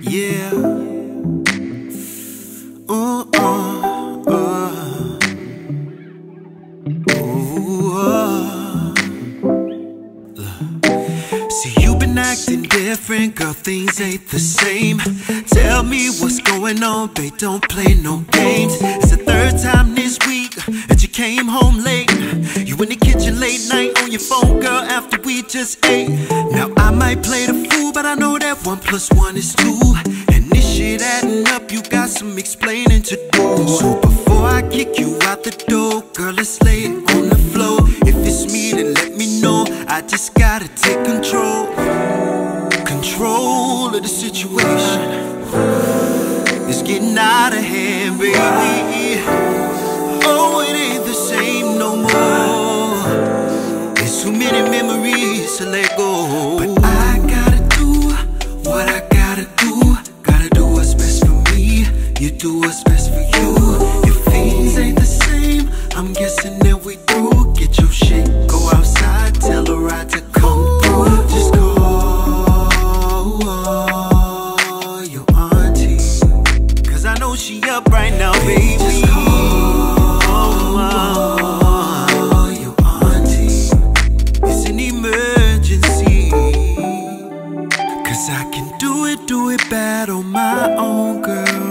Yeah. Ooh, oh, oh. Ooh, oh. See, you've been acting different, girl, things ain't the same. Tell me what's going on, babe, don't play no games. It's the third time this week that you came home late. You in the kitchen late night on your phone, girl, after we just ate. Now I might play the fool but I know that one plus one is two. And this shit adding up, you got some explaining to do. So before I kick you out the door, girl, let's lay it on the floor. If it's me, then let me know. I just gotta take control, control of the situation. It's getting out of hand, baby. what I gotta do. Gotta do what's best for me. You do what's best for you. If things ain't the same I'm guessing that we do. Get your shit, go outside Tell a ride to come through Just call your auntie. Cause I know she up right now, baby. Just call your auntie. It's an emergency. I can do it bad on my own, girl.